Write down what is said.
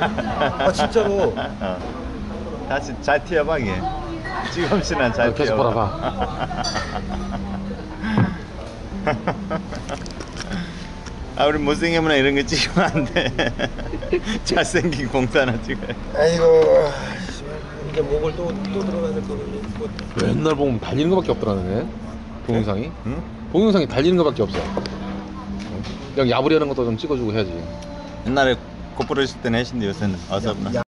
아 진짜로. 어. 다시 잘 튀어봐 이게 지금씨는 잘 어, 계속 튀어봐 보라봐. 아 우리 못생기면 이런 거 찍으면 안 돼 잘생긴 공사나 찍어야 아이고 이제 목을 또 또 들어가야 될 거는 뭐. 맨날 보면 달리는 거밖에 없더라네. 동영상이. 응? 동영상이 달리는 거밖에 없어. 그냥 야부리하는 것도 좀 찍어주고 해야지. 옛날에 고프로 있을